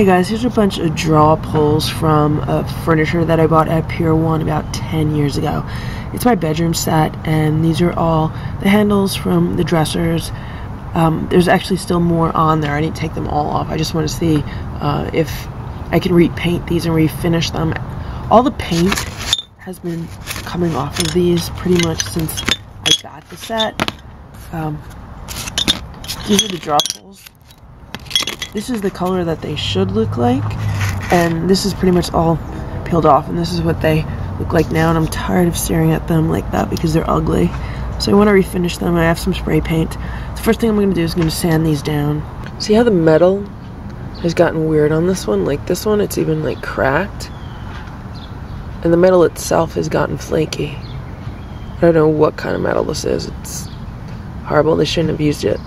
Hey guys, here's a bunch of draw pulls from uh, furniture that I bought at Pier 1 about 10 years ago. It's my bedroom set, and these are all the handles from the dressers. Um, there's actually still more on there. I didn't take them all off. I just want to see uh, if I can repaint these and refinish them. All the paint has been coming off of these pretty much since I got the set. Um, these are the draw pulls this is the color that they should look like and this is pretty much all peeled off and this is what they look like now and I'm tired of staring at them like that because they're ugly. So I want to refinish them I have some spray paint. The first thing I'm going to do is going to sand these down. See how the metal has gotten weird on this one? Like this one it's even like cracked. And the metal itself has gotten flaky. I don't know what kind of metal this is. It's horrible. They shouldn't have used it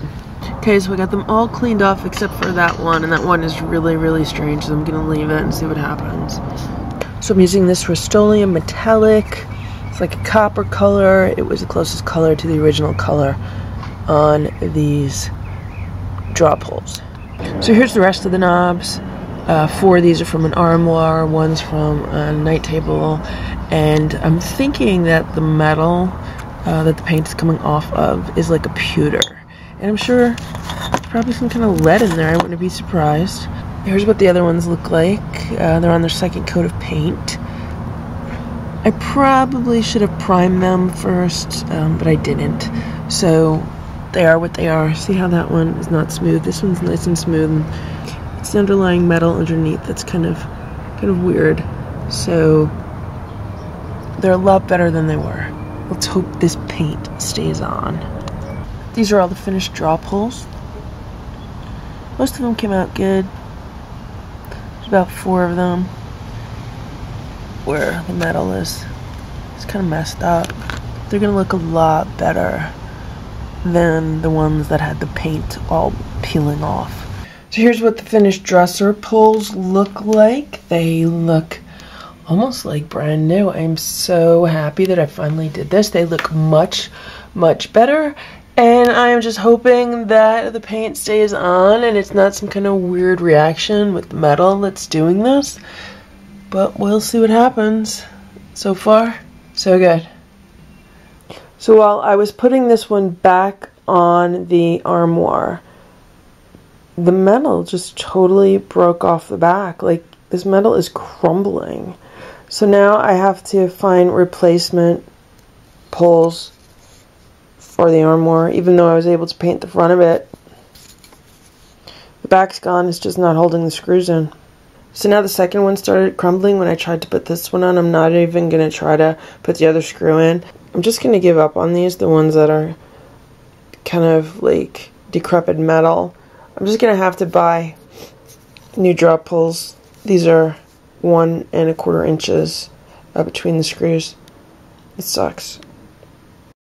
Okay, so I got them all cleaned off except for that one, and that one is really, really strange, so I'm gonna leave it and see what happens. So I'm using this Rust-Oleum metallic. It's like a copper color. It was the closest color to the original color on these drop holes. So here's the rest of the knobs. Uh, four of these are from an armoire, one's from a night table, and I'm thinking that the metal uh, that the paint is coming off of is like a pewter. And I'm sure probably some kind of lead in there. I wouldn't be surprised. Here's what the other ones look like. Uh, they're on their second coat of paint. I probably should have primed them first, um, but I didn't. So they are what they are. See how that one is not smooth? This one's nice and smooth. It's the underlying metal underneath that's kind of kind of weird. So they're a lot better than they were. Let's hope this paint stays on. These are all the finished draw pulls. Most of them came out good. There's about four of them where the metal is it's kind of messed up. They're gonna look a lot better than the ones that had the paint all peeling off. So here's what the finished dresser pulls look like. They look almost like brand new. I'm so happy that I finally did this. They look much, much better. And I am just hoping that the paint stays on and it's not some kind of weird reaction with the metal that's doing this. But we'll see what happens. So far, so good. So while I was putting this one back on the armoire, the metal just totally broke off the back. Like, this metal is crumbling. So now I have to find replacement pulls for the armoire, even though I was able to paint the front of it. The back's gone, it's just not holding the screws in. So now the second one started crumbling when I tried to put this one on. I'm not even going to try to put the other screw in. I'm just going to give up on these, the ones that are kind of like decrepit metal. I'm just going to have to buy new drop pulls. These are one and a quarter inches uh, between the screws. It sucks.